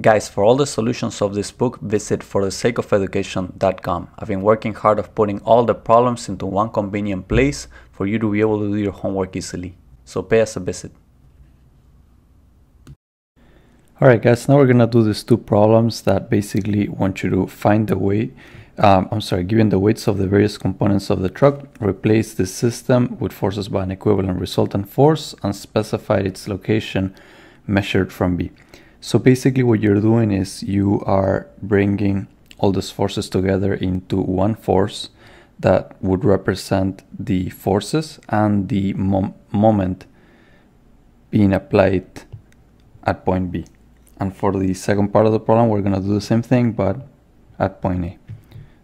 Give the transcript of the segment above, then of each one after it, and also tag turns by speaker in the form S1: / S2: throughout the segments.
S1: Guys, for all the solutions of this book, visit forthesakeofeducation.com. I've been working hard of putting all the problems into one convenient place for you to be able to do your homework easily. So pay us a visit.
S2: Alright guys, now we're gonna do these two problems that basically want you to find the weight, um, I'm sorry, given the weights of the various components of the truck, replace the system with forces by an equivalent resultant force and specify its location measured from B. So basically what you're doing is you are bringing all those forces together into one force that would represent the forces and the mom moment being applied at point B. And for the second part of the problem, we're going to do the same thing, but at point A.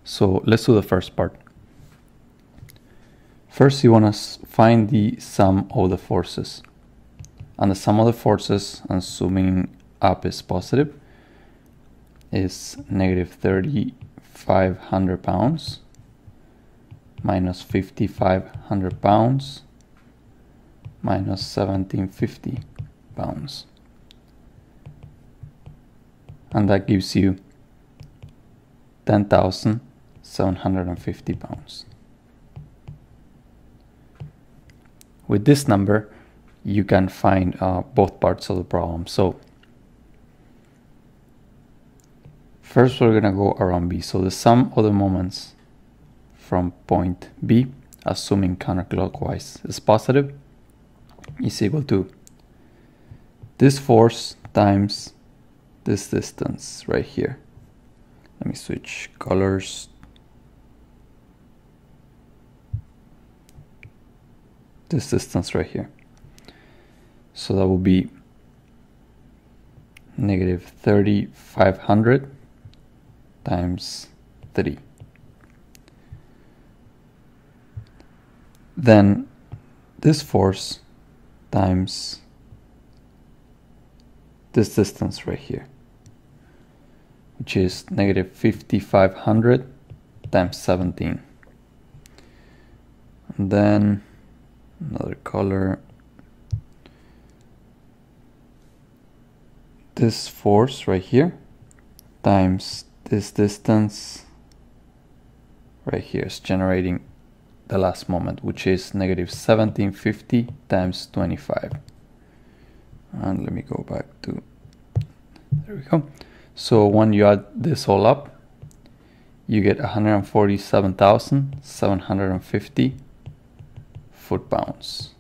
S2: So let's do the first part. First, you want to find the sum of the forces. And the sum of the forces, assuming up is positive is negative 3,500 pounds minus 5,500 pounds minus 1750 pounds. And that gives you 10,750 pounds. With this number, you can find uh, both parts of the problem. So First, we're gonna go around B. So the sum of the moments from point B, assuming counterclockwise is positive, is equal to this force times this distance right here. Let me switch colors. This distance right here. So that will be negative 3,500 times 3. Then this force times this distance right here, which is negative 5500 times 17. And then another color. This force right here times this distance right here is generating the last moment which is negative 1750 times 25 and let me go back to there we go. So when you add this all up you get 147,750 foot pounds.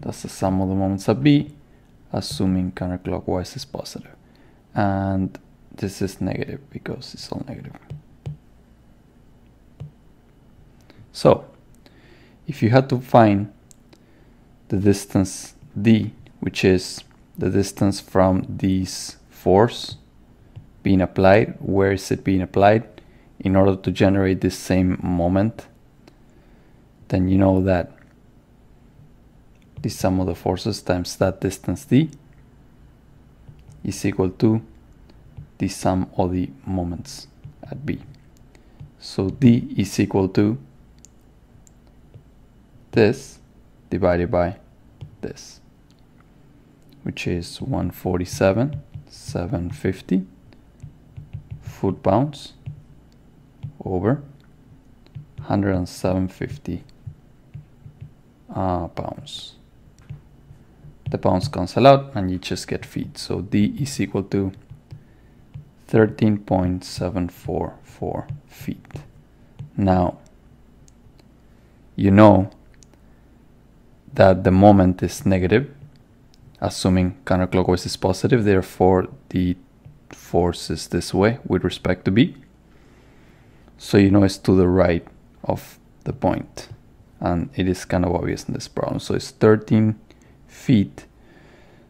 S2: That's the sum of the moments at B assuming counterclockwise is positive. And this is negative because it's all negative. So, if you had to find the distance d, which is the distance from this force being applied, where is it being applied, in order to generate this same moment, then you know that the sum of the forces times that distance d is equal to the sum of the moments at B. So D is equal to this divided by this, which is 147, 750 foot pounds over 10750 uh, pounds. The pounds cancel out and you just get feet. So D is equal to 13.744 feet. Now, you know that the moment is negative, assuming counterclockwise is positive, therefore the force is this way with respect to B. So you know it's to the right of the point and it is kind of obvious in this problem. So it's 13 feet,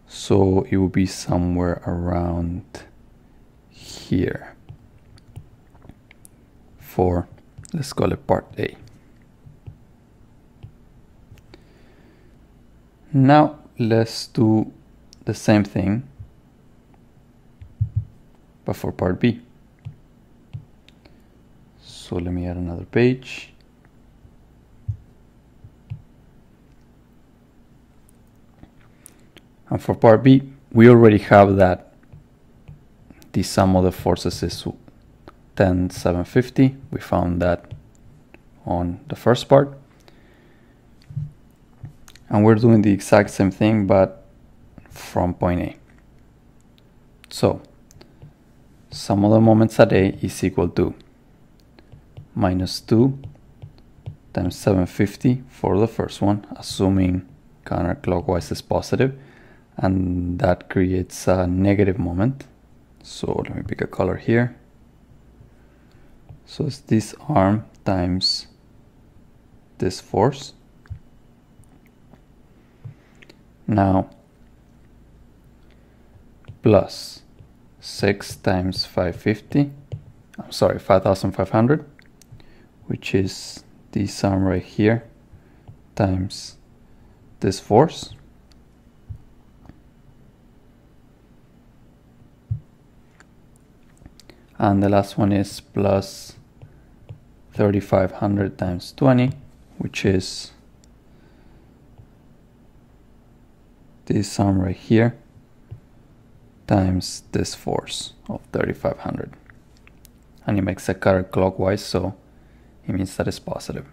S2: so it will be somewhere around here for, let's call it part A. Now let's do the same thing, but for part B. So let me add another page. And for part B, we already have that the sum of the forces is 10,750. We found that on the first part. And we're doing the exact same thing, but from point A. So, sum of the moments at A is equal to minus 2 times 750 for the first one, assuming counterclockwise is positive, and that creates a negative moment. So let me pick a color here. So it's this arm times this force. Now, plus 6 times 550, I'm sorry, 5500, which is this arm right here, times this force. And the last one is plus 3500 times 20 which is this sum right here times this force of 3500 and it makes a counterclockwise so it means that it's positive.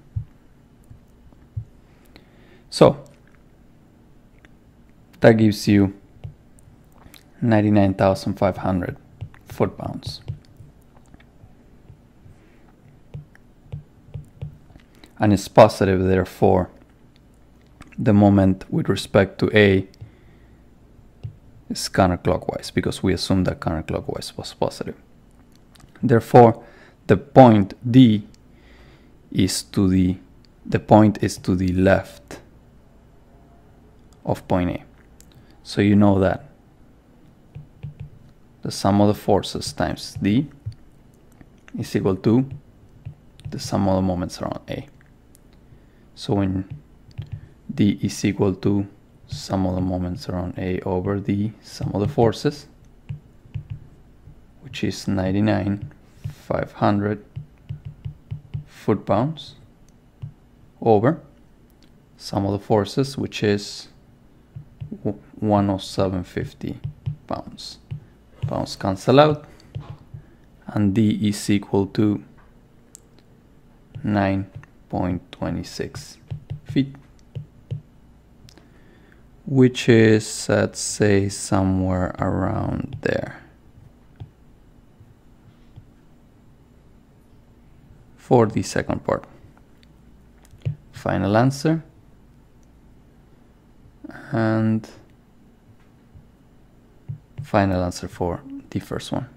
S2: So that gives you 99,500 foot pounds and is positive therefore the moment with respect to A is counterclockwise because we assumed that counterclockwise was positive. Therefore, the point D is to the the point is to the left of point A. So you know that the sum of the forces times D is equal to the sum of the moments around A. So when D is equal to sum of the moments around A over the sum of the forces, which is 99, 500 foot-pounds over sum of the forces, which is 10750 pounds. Pounds cancel out, and D is equal to 9 0.26 feet which is let's say somewhere around there. For the second part. Final answer. And final answer for the first one